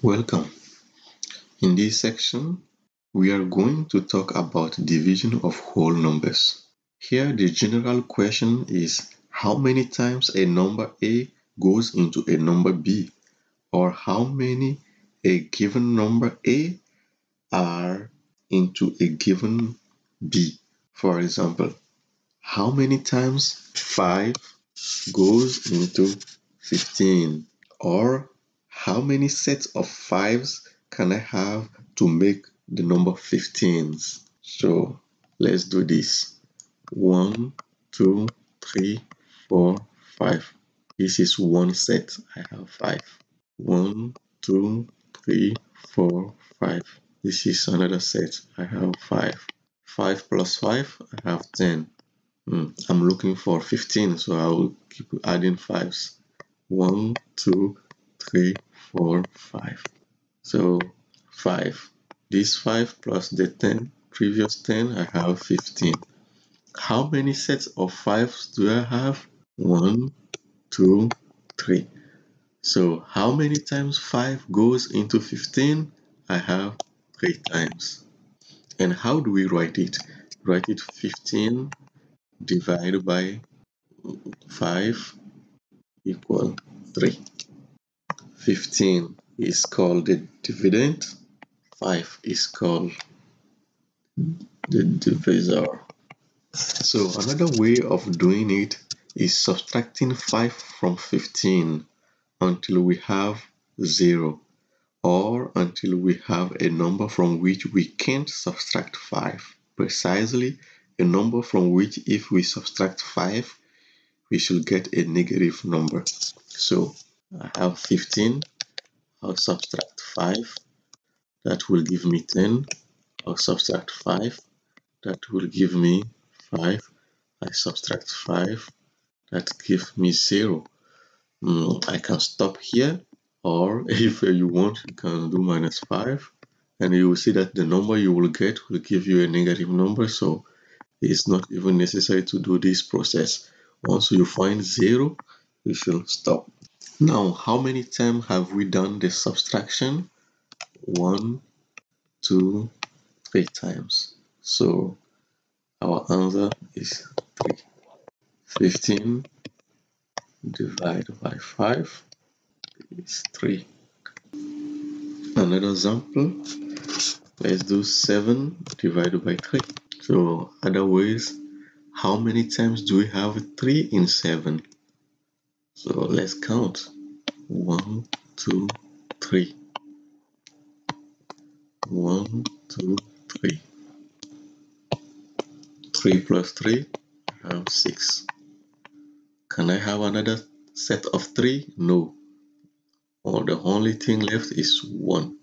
Welcome. In this section, we are going to talk about division of whole numbers. Here, the general question is how many times a number A goes into a number B, or how many a given number A are into a given B. For example, how many times 5 goes into 15, or how many sets of fives can I have to make the number 15s? So let's do this. One, two, three, four, five. This is one set. I have five. One, two, three, four, five. This is another set. I have five. Five plus five, I have 10. Mm, I'm looking for 15, so I will keep adding fives. One, two, three, four, five. So five. This five plus the 10, previous 10, I have 15. How many sets of fives do I have? One, two, three. So how many times 5 goes into 15? I have 3 times. And how do we write it? Write it 15 divided by 5 equal 3. 15 is called the dividend, 5 is called the divisor. So another way of doing it is subtracting 5 from 15 until we have 0 or until we have a number from which we can't subtract 5. Precisely a number from which if we subtract 5 we should get a negative number. So I have 15, I'll subtract 5, that will give me 10. I'll subtract 5, that will give me 5. I subtract 5, that gives me 0. Mm, I can stop here, or if you want, you can do minus 5, and you will see that the number you will get will give you a negative number, so it's not even necessary to do this process. Once you find 0, you should stop. Now, how many times have we done the subtraction? One, two, three times. So our answer is 3. 15 divided by 5 is 3. Another example, let's do 7 divided by 3. So other ways, how many times do we have 3 in 7? So let's count. One, two, three. One, two, three. Three plus three, I have six. Can I have another set of three? No. Or the only thing left is one.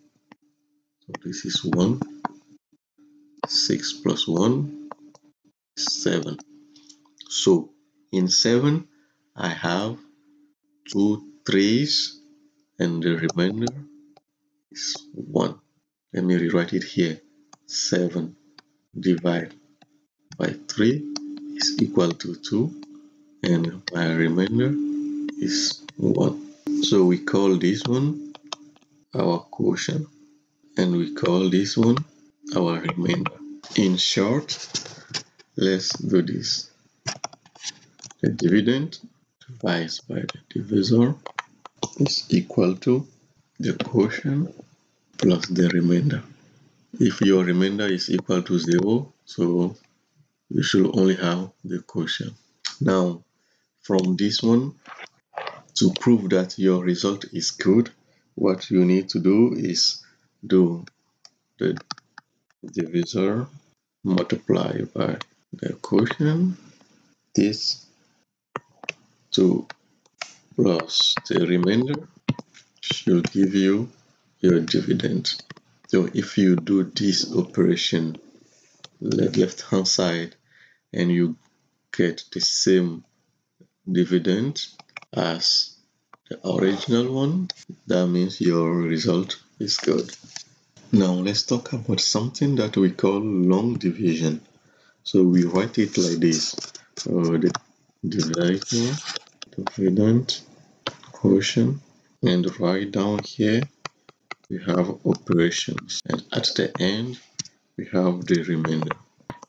So this is one. Six plus one seven. So in seven, I have two threes and the remainder is 1. Let me rewrite it here. 7 divided by 3 is equal to 2 and my remainder is 1. So we call this one our quotient and we call this one our remainder. In short, let's do this. The dividend divided by the divisor is equal to the quotient plus the remainder. If your remainder is equal to 0, so you should only have the quotient. Now, from this one, to prove that your result is good, what you need to do is do the divisor multiplied by the quotient. This to plus the remainder should give you your dividend. So if you do this operation left hand side and you get the same dividend as the original one, that means your result is good. Now let's talk about something that we call long division. So we write it like this. Uh, the divisor dividend quotient and right down here we have operations. And at the end we have the remainder.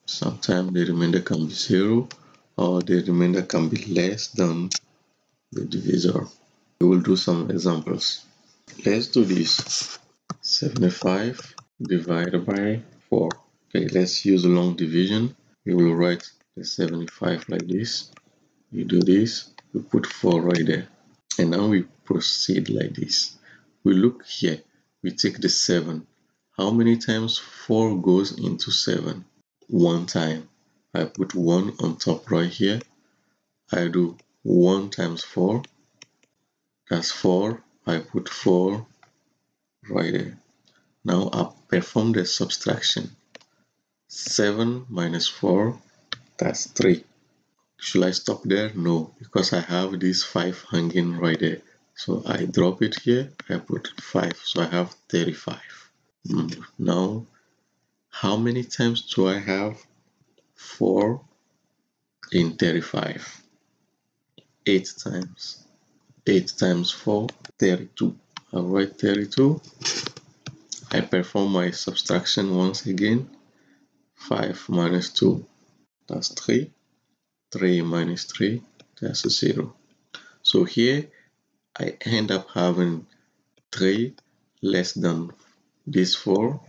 Sometimes the remainder can be zero or the remainder can be less than the divisor. We will do some examples. Let's do this. 75 divided by 4 okay let's use long division. We will write the 75 like this. You do this we put 4 right there. And now we proceed like this. We look here. We take the 7 how many times 4 goes into 7 one time. I put 1 on top right here. I do 1 times 4 that's 4 I put 4 right there. Now I perform the subtraction. 7 minus 4 that's 3 should I stop there? No because I have this 5 hanging right there so I drop it here I put 5 so I have 35 mm, now how many times do I have 4 in 35 8 times. 8 times 4 32 I'll write 32 I perform my subtraction once again. 5 minus 2 that's 3 3 minus 3 that's a 0 so here I end up having 3 less than this 4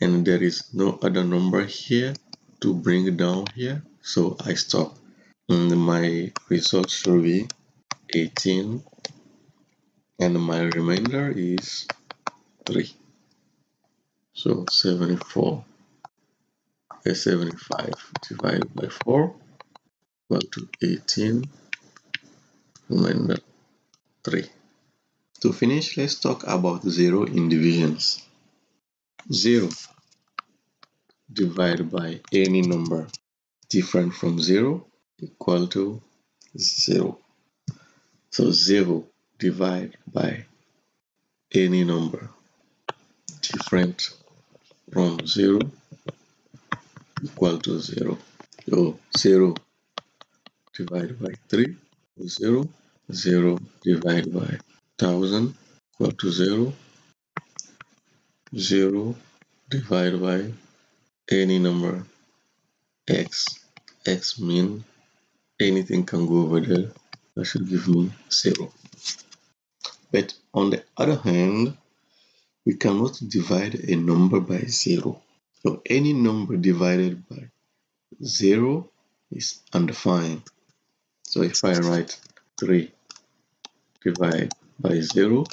and there is no other number here to bring down here. So I stop. And my result should be 18 and my remainder is 3 so 74 75 divided by 4 equal to 18 remainder 3 to finish let's talk about 0 in divisions. 0 divided by any number different from 0 equal to 0 so 0 divided by any number different from 0 equal to 0 so 0 divided by 3 is 0 0 divided by 1000 equal to 0 0 divided by any number x. X mean anything can go over there. That should give me 0 but on the other hand we cannot divide a number by 0 so any number divided by 0 is undefined so if I write 3 divided by 0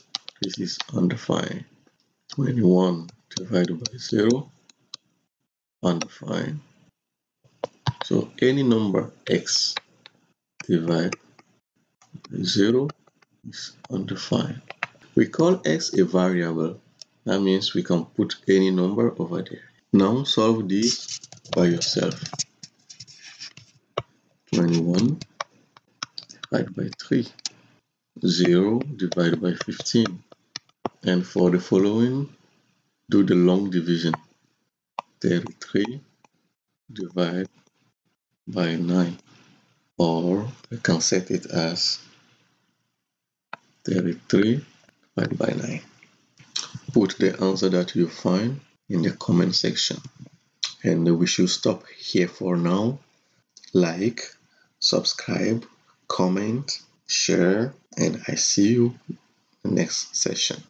this is undefined. 21 divided by 0 undefined. So any number x divided by 0 is undefined. We call x a variable. That means we can put any number over there. Now solve this by yourself. 21 divided by 3 0 divided by 15 and for the following do the long division 33 divided by 9 or I can set it as 33 divided by 9 put the answer that you find in the comment section. And we should stop here for now. Like subscribe comment share and i see you next session